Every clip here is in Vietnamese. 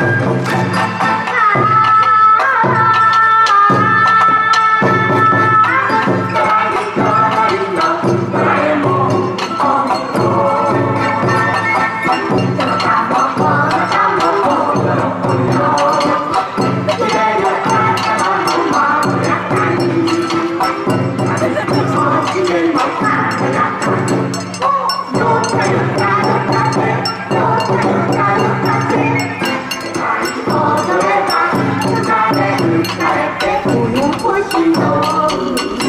pronto. Oh.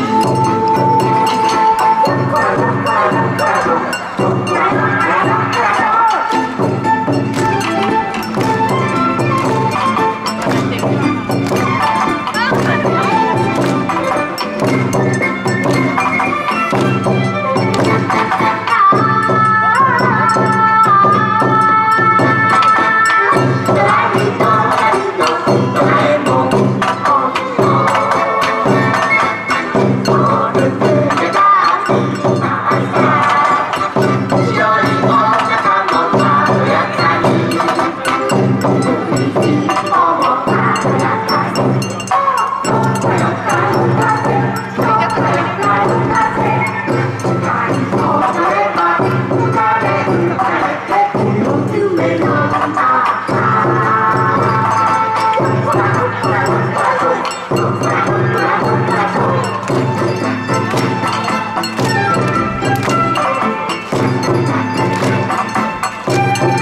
Thank you.